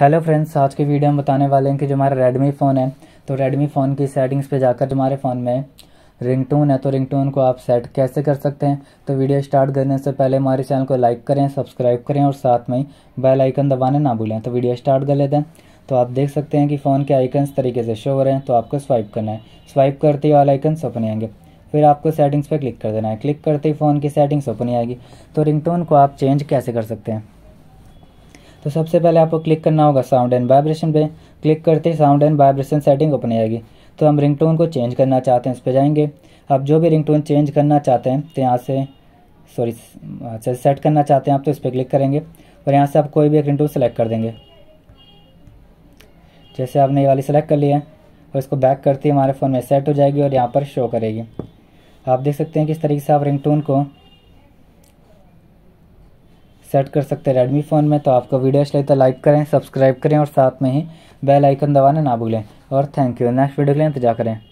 Hello friends आज के video हम बताने वाले हैं कि जो हमारा रेडमी फ़ोन है तो रेडमी फ़ोन की सेटिंग्स पे जाकर जो हमारे फ़ोन में रिंगटोन है तो रिंगटोन को आप सेट कैसे कर सकते हैं? तो वीडियो स्टार्ट करने से पहले हमारे चैनल को लाइक करें सब्सक्राइब करें और साथ में बेल आइकन दबाने ना भूलें। तो वीडियो स्टार्ट कर लेते हैं। तो आप देख सकते हैं कि फ़ोन के आइकन इस तरीके से शो हो रहे हैं तो आपको स्वाइप करना है। स्वाइप करते ही वाला आइकन ओपन आएँगे फिर आपको सेटिंग्स पर क्लिक कर देना है। क्लिक करते ही फ़ोन की सेटिंग्स ओपन आएगी तो रिंगटोन को आप चेंज कैसे कर सकते हैं? तो सबसे पहले आपको क्लिक करना होगा साउंड एंड वाइब्रेशन पे। क्लिक करते ही sound and vibration setting open आएगी तो हम रिंगटोन को चेंज करना चाहते हैं इस पर जाएँगे। आप जो भी रिंगटोन चेंज करना चाहते हैं तो यहाँ से सॉरी अच्छा सेट करना चाहते हैं आप तो इस पर क्लिक करेंगे। और यहाँ से आप कोई भी एक रिंगटोन सेलेक्ट कर देंगे। जैसे आपने ये वाली सेलेक्ट कर लिया है, और इसको बैक करते ही हमारे फ़ोन में सेट हो जाएगी और यहाँ पर शो करेगी। आप देख सकते हैं कि इस तरीके से आप रिंगटोन को सेट कर सकते हैं रेडमी फ़ोन में। तो आपको वीडियो अच्छा लगता है लाइक करें सब्सक्राइब करें और साथ में ही बेल आइकन दबाना ना भूलें। और थैंक यू नेक्स्ट वीडियो के लिए इंतज़ार करें।